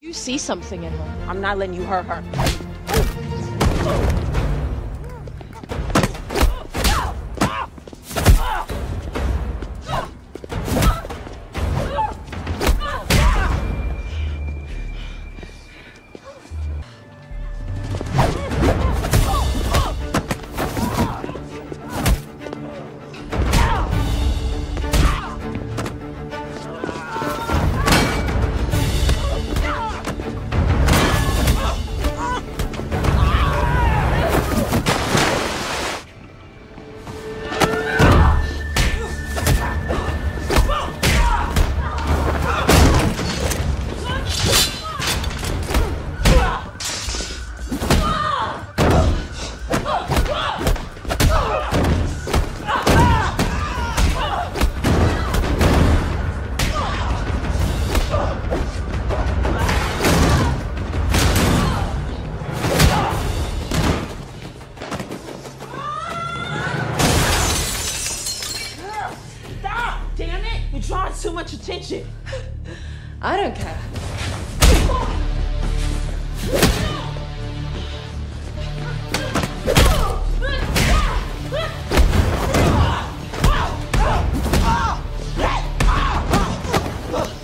You see something in her. I'm not letting you hurt her. You're drawing too much attention. I don't care.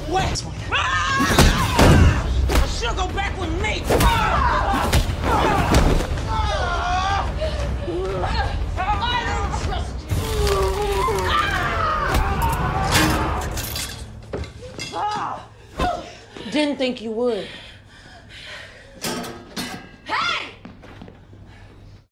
What? I ah! should go back with me. Didn't think you would.